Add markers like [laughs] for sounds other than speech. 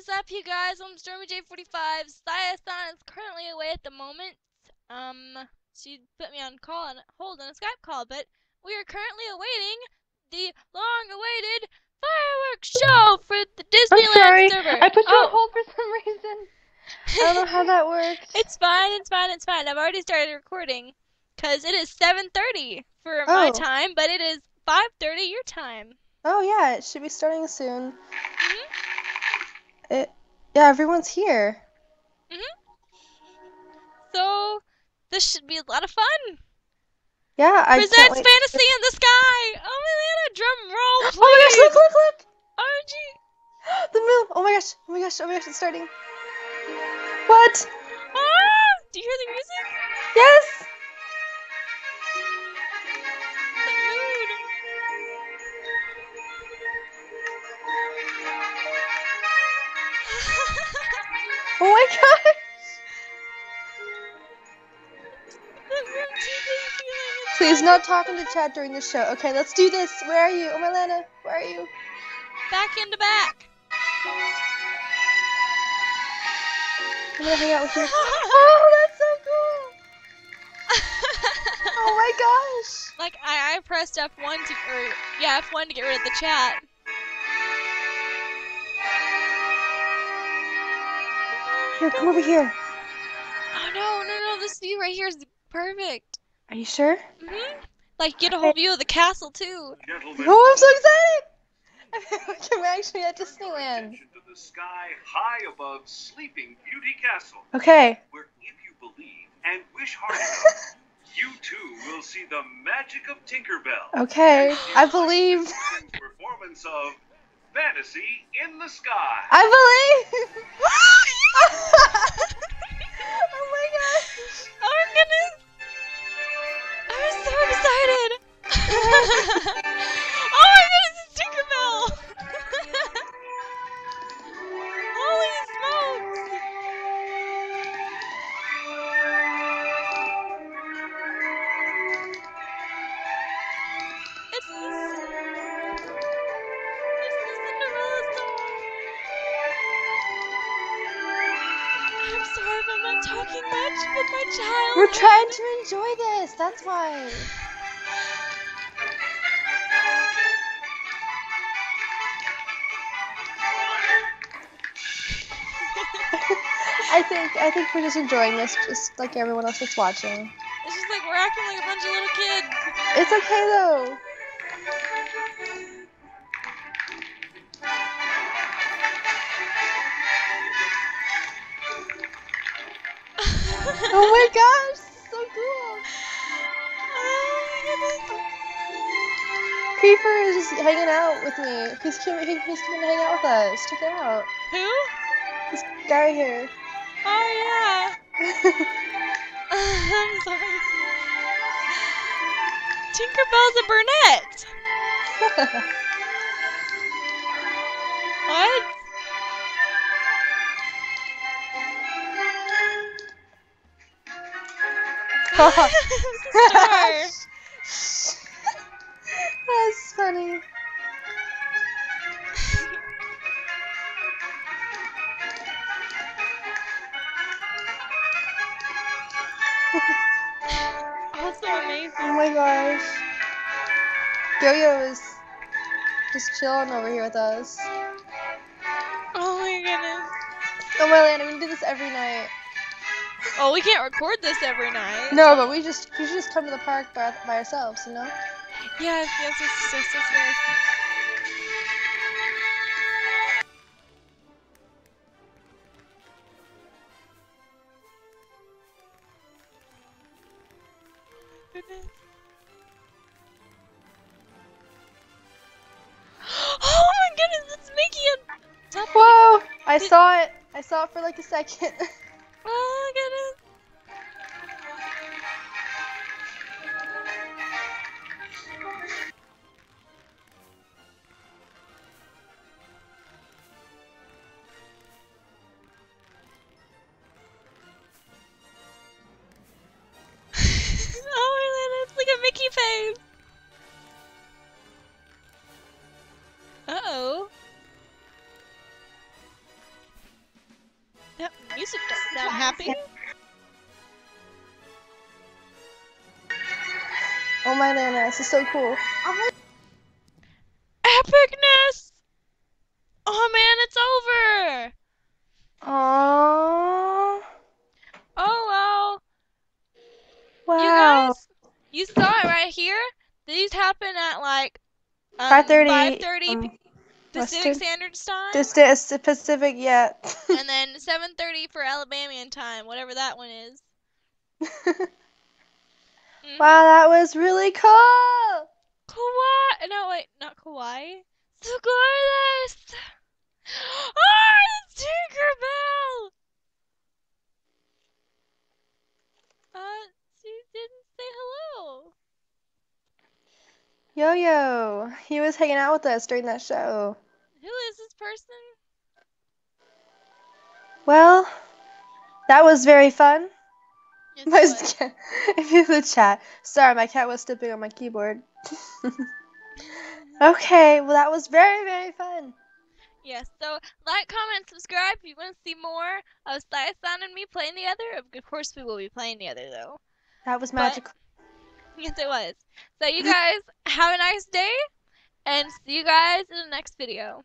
is up, you guys? I'm Stormy Jay45. Siasan is currently away at the moment. Um, she put me on call and hold on a Skype call, but we are currently awaiting the long-awaited fireworks show for the Disneyland I'm sorry. server. I put you oh, on hold for some reason. I don't know how that works. [laughs] it's fine. It's fine. It's fine. I've already started recording because it is 7:30 for my Oh. time, but it is 5:30 your time. Oh yeah, it should be starting soon. Mhm. It. Yeah, everyone's here. So this should be a lot of fun. Yeah, I can't wait. Fantasy in the Sky! Oh man, a drum roll, please! [gasps] Oh my gosh! Look! Look! Look! OMG! [gasps] The moon! Oh my gosh! Oh my gosh! Oh my gosh! It's starting. What? Ah! Do you hear the music? Yes! My gosh! the room TV feeling is Please, not talking to chat during the show. Okay, let's do this. Where are you? Oh my Lana, where are you? Back into back. I'm gonna hang out with you. [laughs] Oh, that's so cool! [laughs] Oh my gosh! like I, I pressed F1 to or yeah F1 to get rid of the chat. Here, come over here. Oh no no no! This view right here is perfect. Are you sure? hmm Like get a whole view of the castle too. Gentlemen, Oh, I'm so excited! [laughs] I'm actually at Disneyland. attention to the sky high above Sleeping Beauty Castle, Okay. where if you believe and wish hard enough, [laughs] you too will see the magic of Tinkerbell. Okay. I believe. Performance of Fantasy in the Sky. I believe. [laughs] I'm talking much with my child. We're trying to enjoy this. That's why. I think I think we're just enjoying this, just like everyone else that's watching. It's just like we're acting like a bunch of little kids. It's okay though. Oh my [laughs] gosh, so cool. Oh my goodness. Creeper is just hanging out with me. He's coming. He, he's coming to hang out with us. Check it out. Who? This guy here. Oh yeah. I'm [laughs] [laughs] sorry. Tinkerbell's a brunette. That's funny. Also amazing. Oh my gosh. Yo-Yo is just chilling over here with us. Oh my goodness. Oh my land, we do this every night. Oh, we can't record this every night. No, but we just we should just come to the park by, by ourselves, you know? Yes, yes, yes, yes, yes. Goodness. [gasps] Oh my goodness, it's Mickey Whoa! I saw it. I saw it for like a second. [laughs] Mickey face. Uh oh. That music don't sound happy. Oh my goodness, this is so cool. Epicness! Oh man, it's over! Aww. Oh Wow. well. You guys, you saw it right here. These happen at like um, 5:30, 5:30 um, Pacific Western- Standard Time, Just Pacific yet. and then 7:30 for Alabamian time, whatever that one is. Mhm. [laughs] wow, that was really cool. Kawaii. No, wait, not Kawaii. Sugardus! Oh, it's Tinkerbell! Uh, she didn't say hello. Yo Yo, he was hanging out with us during that show. Who is this person? Well, that was very fun. Yes, My was. cat, if you the chat. Sorry, my cat was stepping on my keyboard. [laughs] okay, well that was very very fun. Yes, so like, comment, subscribe if you want to see more of Scion and me playing together. Of course, we will be playing together though. That was But- magical. Yes, [laughs] it was. So you [laughs] guys have a nice day, and see you guys in the next video.